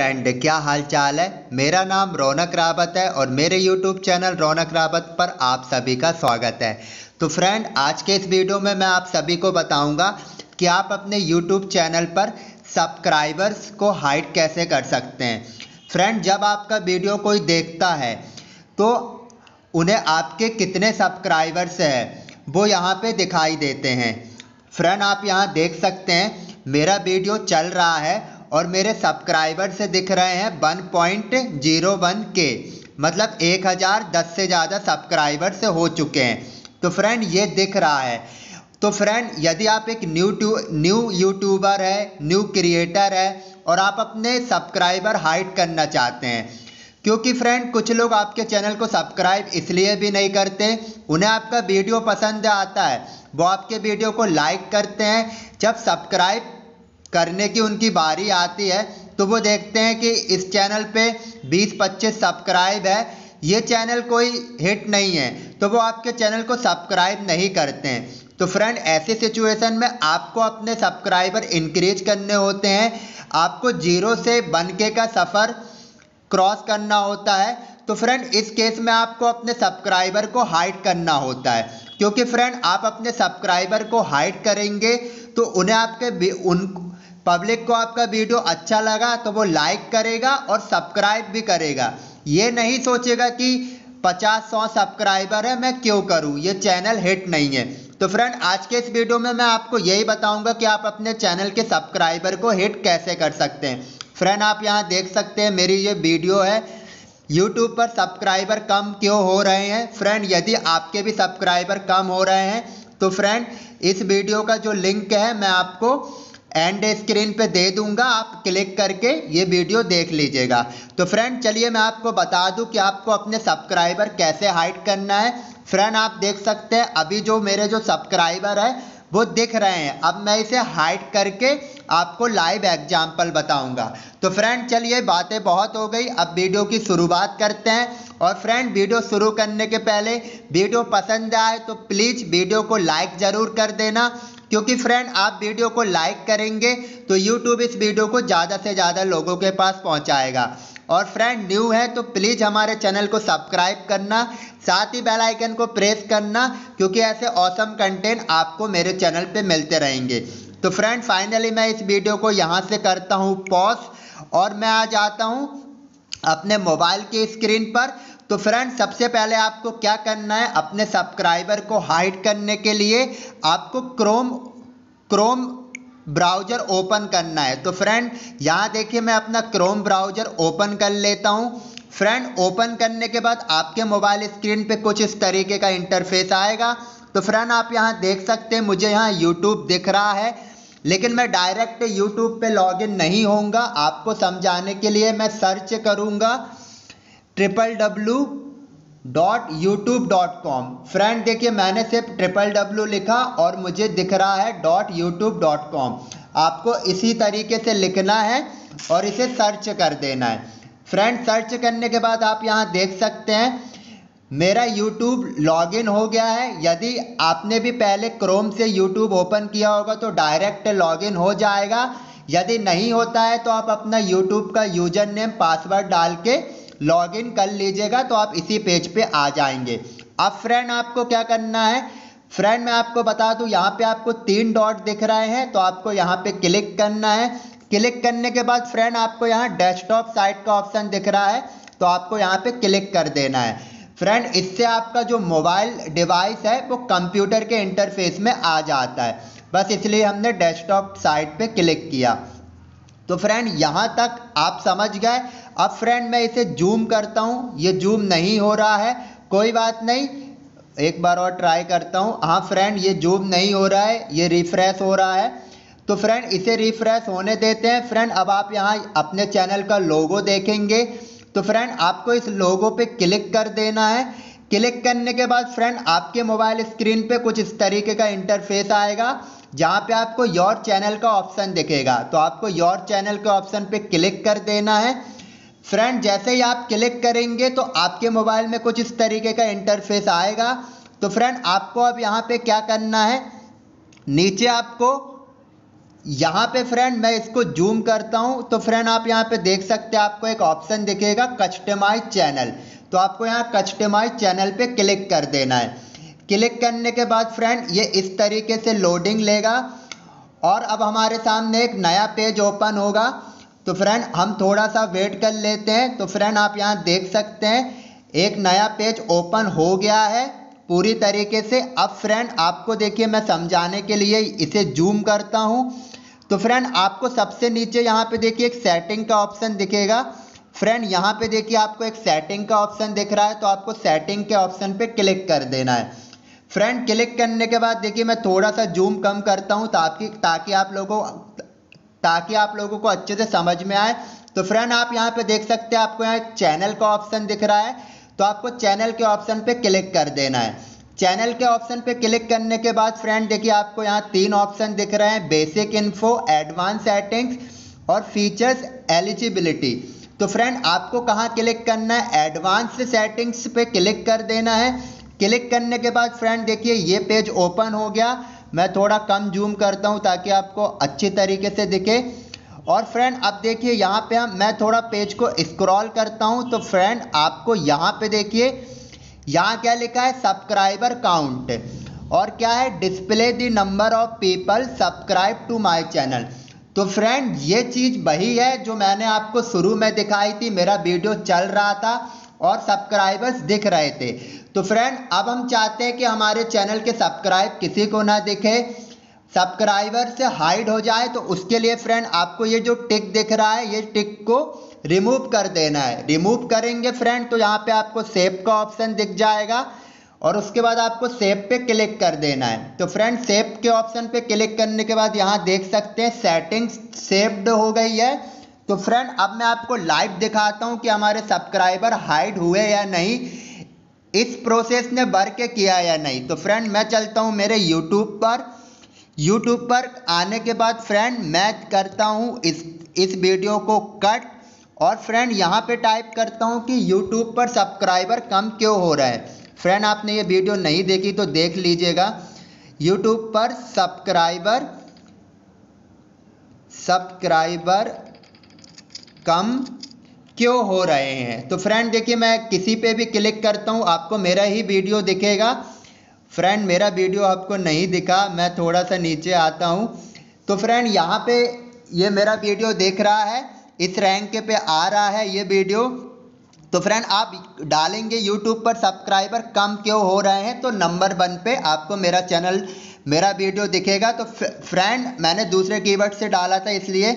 Friend क्या हाल चाल है? मेरा नाम रौनक रावत है और मेरे यूट्यूब चैनल रौनक रावत पर आप सभी का स्वागत है। तो फ्रेंड आज के इस वीडियो में मैं आप सभी को बताऊँगा कि आप अपने यूट्यूब चैनल पर सब्सक्राइबर्स को हाइड कैसे कर सकते हैं। फ्रेंड जब आपका वीडियो कोई देखता है तो उन्हें आपके कितने सब्सक्राइबर्स हैं, वो यहाँ पर दिखाई देते हैं। फ्रेंड आप यहाँ देख सकते हैं, मेरा वीडियो चल रहा है और मेरे सब्सक्राइबर से दिख रहे हैं वन पॉइंट ज़ीरो वन के। मतलब एक हज़ार दस से ज़्यादा सब्सक्राइबर से हो चुके हैं। तो फ्रेंड, ये दिख रहा है। तो फ्रेंड, यदि आप एक न्यू टू, न्यू यूट्यूबर है, न्यू क्रिएटर है, और आप अपने सब्सक्राइबर हाइड करना चाहते हैं, क्योंकि फ्रेंड, कुछ लोग आपके चैनल को सब्सक्राइब इसलिए भी नहीं करते, उन्हें आपका वीडियो पसंद आता है, वो आपके वीडियो को लाइक करते हैं। जब सब्सक्राइब करने की उनकी बारी आती है तो वो देखते हैं कि इस चैनल पे 20-25 सब्सक्राइब है। ये चैनल कोई हिट नहीं है तो वो आपके चैनल को सब्सक्राइब नहीं करते हैं। तो फ्रेंड, ऐसी सिचुएशन में आपको अपने सब्सक्राइबर इंक्रीज करने होते हैं। आपको ज़ीरो से बनके का सफ़र क्रॉस करना होता है। तो फ्रेंड, इस केस में आपको अपने सब्सक्राइबर को हाइड करना होता है। क्योंकि फ्रेंड, आप अपने सब्सक्राइबर को हाइड करेंगे तो उन्हें आपके उन पब्लिक को आपका वीडियो अच्छा लगा तो वो लाइक करेगा और सब्सक्राइब भी करेगा। ये नहीं सोचेगा कि पचास सौ सब्सक्राइबर है, मैं क्यों करूँ? ये चैनल हिट नहीं है। तो फ्रेंड, आज के इस वीडियो में मैं आपको यही बताऊँगा कि आप अपने चैनल के सब्सक्राइबर को हिट कैसे कर सकते हैं। फ्रेंड, आप यहाँ देख सकते हैं, मेरी ये वीडियो है यूट्यूब पर सब्सक्राइबर कम क्यों हो रहे हैं? फ्रेंड, यदि आपके भी सब्सक्राइबर कम हो रहे हैं तो फ्रेंड, इस वीडियो का जो लिंक है, मैं आपको एंड स्क्रीन पे दे दूँगा, आप क्लिक करके ये वीडियो देख लीजिएगा। तो फ्रेंड चलिए मैं आपको बता दूँ कि आपको अपने सब्सक्राइबर कैसे हाइड करना है। फ्रेंड आप देख सकते हैं, अभी जो मेरे जो सब्सक्राइबर है, वो दिख रहे हैं। अब मैं इसे हाइड करके आपको लाइव एग्ज़ाम्पल बताऊँगा। तो फ्रेंड चलिए बातें बहुत हो गई। अब वीडियो की शुरुआत करते हैं। और फ्रेंड वीडियो शुरू करने के पहले वीडियो पसंद आए तो प्लीज़ वीडियो को लाइक ज़रूर कर देना। क्योंकि फ्रेंड आप वीडियो को लाइक करेंगे तो यूट्यूब इस वीडियो को ज़्यादा से ज़्यादा लोगों के पास पहुँचाएगा। और फ्रेंड न्यू है तो प्लीज़ हमारे चैनल को सब्सक्राइब करना, साथ ही बेल आइकन को प्रेस करना, क्योंकि ऐसे औसम कंटेंट आपको मेरे चैनल पे मिलते रहेंगे। तो फ्रेंड फाइनली मैं इस वीडियो को यहाँ से करता हूँ पॉज और मैं आ जाता हूँ अपने मोबाइल की स्क्रीन पर। तो फ्रेंड सबसे पहले आपको क्या करना है? अपने सब्सक्राइबर को हाइड करने के लिए आपको क्रोम क्रोम ब्राउज़र ओपन करना है। तो फ्रेंड यहाँ देखिए मैं अपना क्रोम ब्राउज़र ओपन कर लेता हूँ। फ्रेंड ओपन करने के बाद आपके मोबाइल स्क्रीन पे कुछ इस तरीके का इंटरफेस आएगा। तो फ्रेंड आप यहाँ देख सकते हैं, मुझे यहाँ यूट्यूब दिख रहा है, लेकिन मैं डायरेक्ट यूट्यूब पे लॉगिन नहीं होऊँगा। आपको समझाने के लिए मैं सर्च करूँगा। Triple W dot YouTube dot com friend देखिए, मैंने सिर्फ़ ट्रिपल डब्लू लिखा और मुझे दिख रहा है डॉट यूट्यूब डॉट कॉम आपको इसी तरीके से लिखना है और इसे सर्च कर देना है। फ्रेंड सर्च करने के बाद आप यहाँ देख सकते हैं, मेरा YouTube लॉगिन हो गया है। यदि आपने भी पहले क्रोम से YouTube ओपन किया होगा तो डायरेक्ट लॉगिन हो जाएगा। यदि नहीं होता है तो आप अपना YouTube का यूज़र नेम पासवर्ड डाल के लॉगिन कर लीजिएगा तो आप इसी पेज पे आ जाएँगे। अब फ्रेंड आपको क्या करना है? फ्रेंड मैं आपको बता दूँ, यहाँ पे आपको तीन डॉट दिख रहे हैं तो आपको यहाँ पे क्लिक करना है। क्लिक करने के बाद फ्रेंड आपको यहाँ डेस्कटॉप साइट का ऑप्शन दिख रहा है तो आपको यहाँ पे क्लिक कर देना है। फ्रेंड इससे आपका जो मोबाइल डिवाइस है, वो कंप्यूटर के इंटरफेस में आ जाता है। बस इसलिए हमने डेस्कटॉप साइट पे क्लिक किया। तो फ्रेंड यहाँ तक आप समझ गए। अब फ्रेंड मैं इसे जूम करता हूँ। ये जूम नहीं हो रहा है। कोई बात नहीं। एक बार और ट्राई करता हूँ। हाँ फ्रेंड ये जूम नहीं हो रहा है। ये रिफ्रेश हो रहा है। तो फ्रेंड इसे रिफ्रेश होने देते हैं। फ्रेंड अब आप यहाँ अपने चैनल का लोगो देखेंगे। तो फ्रेंड आपको इस लोगो पे क्लिक कर देना है। क्लिक करने के बाद फ्रेंड आपके मोबाइल स्क्रीन पे कुछ इस तरीके का इंटरफेस आएगा। जहाँ पे आपको योर चैनल का ऑप्शन दिखेगा तो आपको योर चैनल के ऑप्शन पे क्लिक कर देना है। फ्रेंड जैसे ही आप क्लिक करेंगे तो आपके मोबाइल में कुछ इस तरीके का इंटरफेस आएगा। तो फ्रेंड आपको अब यहाँ पे क्या करना है? नीचे आपको, यहाँ पे फ्रेंड मैं इसको जूम करता हूँ। तो फ्रेंड आप यहाँ पे देख सकते हैं, आपको एक ऑप्शन दिखेगा कस्टमाइज चैनल तो आपको यहाँ कस्टमाइज चैनल पे क्लिक कर देना है। क्लिक करने के बाद फ्रेंड, ये इस तरीके से लोडिंग लेगा। और अब हमारे सामने एक नया पेज ओपन होगा। तो फ्रेंड, हम थोड़ा सा वेट कर लेते हैं। तो फ्रेंड, आप यहाँ देख सकते हैं, एक नया पेज ओपन हो गया है पूरी तरीके से। अब फ्रेंड, आपको देखिए, मैं समझाने के लिए इसे जूम करता हूँ। तो फ्रेंड, आपको सबसे नीचे यहाँ पे देखिए, एक सेटिंग का ऑप्शन दिखेगा। फ्रेंड, यहाँ पे देखिए, आपको एक सेटिंग का ऑप्शन दिख रहा है। तो आपको सेटिंग के ऑप्शन पे क्लिक कर देना है। फ्रेंड क्लिक करने के बाद देखिए मैं थोड़ा सा जूम कम करता हूँ ताकि ताकि आप लोगों, ताकि आप लोगों को अच्छे से समझ में आए। तो फ्रेंड आप यहाँ पे देख सकते हैं आपको यहाँ चैनल का ऑप्शन दिख रहा है। तो आपको चैनल के ऑप्शन पे क्लिक कर देना है। चैनल के ऑप्शन पे क्लिक करने के बाद फ्रेंड देखिए आपको यहाँ तीन ऑप्शन दिख रहे हैं। बेसिक इन्फो, एडवांस सेटिंग्स और फीचर्स एलिजिबिलिटी। तो फ्रेंड आपको कहाँ क्लिक करना है? एडवांस सेटिंग्स पे क्लिक कर देना है। क्लिक करने के बाद फ्रेंड देखिए, ये पेज ओपन हो गया। मैं थोड़ा कम जूम करता हूँ ताकि आपको अच्छी तरीके से दिखे। और फ्रेंड, अब देखिए, यहाँ पे हम मैं थोड़ा पेज को स्क्रॉल करता हूँ। तो फ्रेंड, आपको यहाँ पे देखिए, यहाँ क्या लिखा है? Subscriber count. और क्या है? Display the number of people subscribe to my channel. तो फ्रेंड, ये चीज़ वही है जो मैंने आपको शुरू में दिखाई थी। मेरा वीडियो चल रहा था। और सब्सक्राइबर्स दिख रहे थे। तो फ्रेंड अब हम चाहते हैं कि हमारे चैनल के सब्सक्राइब किसी को ना दिखे। सब्सक्राइबर से हाइड हो जाए तो उसके लिए फ्रेंड आपको ये जो टिक दिख रहा है, ये टिक को रिमूव कर देना है। रिमूव करेंगे फ्रेंड तो यहाँ पे आपको सेव का ऑप्शन दिख जाएगा और उसके बाद आपको सेव पे क्लिक कर देना है। तो फ्रेंड सेव के ऑप्शन पे क्लिक करने के बाद यहाँ देख सकते हैं सेटिंग्स सेव्ड हो गई है। तो फ्रेंड अब मैं आपको लाइव दिखाता हूँ कि हमारे सब्सक्राइबर हाइड हुए या नहीं, इस प्रोसेस ने भर के किया या नहीं। तो फ्रेंड मैं चलता हूँ मेरे यूट्यूब पर। यूट्यूब पर आने के बाद फ्रेंड मैं करता हूँ इस इस वीडियो को कट और फ्रेंड यहाँ पे टाइप करता हूँ कि यूट्यूब पर सब्सक्राइबर कम क्यों हो रहा है। फ्रेंड आपने ये वीडियो नहीं देखी तो देख लीजिएगा। यूट्यूब पर सब्सक्राइबर सब्सक्राइबर कम क्यों हो रहे हैं? तो फ्रेंड देखिए, मैं किसी पे भी क्लिक करता हूँ, आपको मेरा ही वीडियो दिखेगा। फ्रेंड मेरा वीडियो आपको नहीं दिखा, मैं थोड़ा सा नीचे आता हूँ। तो फ्रेंड यहाँ पे ये मेरा वीडियो देख रहा है, इस रैंक पे आ रहा है ये वीडियो तो फ्रेंड आप डालेंगे यूट्यूब पर सब्सक्राइबर कम क्यों हो रहे हैं? तो नंबर वन पे आपको मेरा चैनल मेरा वीडियो दिखेगा। तो फ्रेंड मैंने दूसरे कीवर्ड से डाला था, इसलिए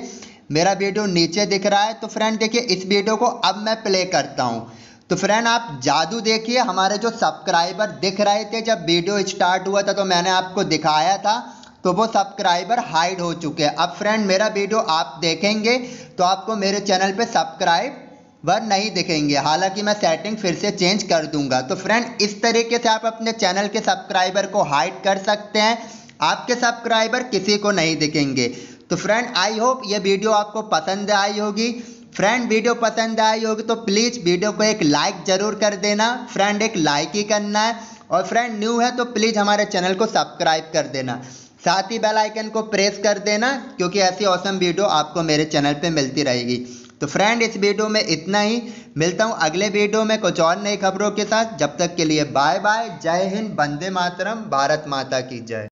मेरा वीडियो नीचे दिख रहा है तो फ्रेंड देखिए, इस वीडियो को अब मैं प्ले करता हूँ। तो फ्रेंड आप जादू देखिए, हमारे जो सब्सक्राइबर दिख रहे थे, जब वीडियो स्टार्ट हुआ था तो मैंने आपको दिखाया था तो वो सब्सक्राइबर हाइड हो चुके हैं। अब फ्रेंड मेरा वीडियो आप देखेंगे तो आपको मेरे चैनल पे सब्सक्राइबर नहीं दिखेंगे। हालाँकि मैं सेटिंग फिर से चेंज कर दूँगा। तो फ्रेंड इस तरीके से आप अपने चैनल के सब्सक्राइबर को हाइड कर सकते हैं। आपके सब्सक्राइबर किसी को नहीं दिखेंगे। तो फ्रेंड आई होप ये वीडियो आपको पसंद आई होगी। फ्रेंड वीडियो पसंद आई होगी तो प्लीज़ वीडियो को एक लाइक ज़रूर कर देना। फ्रेंड एक लाइक ही करना है। और फ्रेंड न्यू है तो प्लीज़ हमारे चैनल को सब्सक्राइब कर देना। साथ ही बेल आइकन को प्रेस कर देना, क्योंकि ऐसी औसम वीडियो आपको मेरे चैनल पे मिलती रहेगी। तो फ्रेंड इस वीडियो में इतना ही। मिलता हूँ अगले वीडियो में कुछ और नई खबरों के साथ। जब तक के लिए बाय बाय जय हिंद, वंदे मातरम। भारत माता की जय।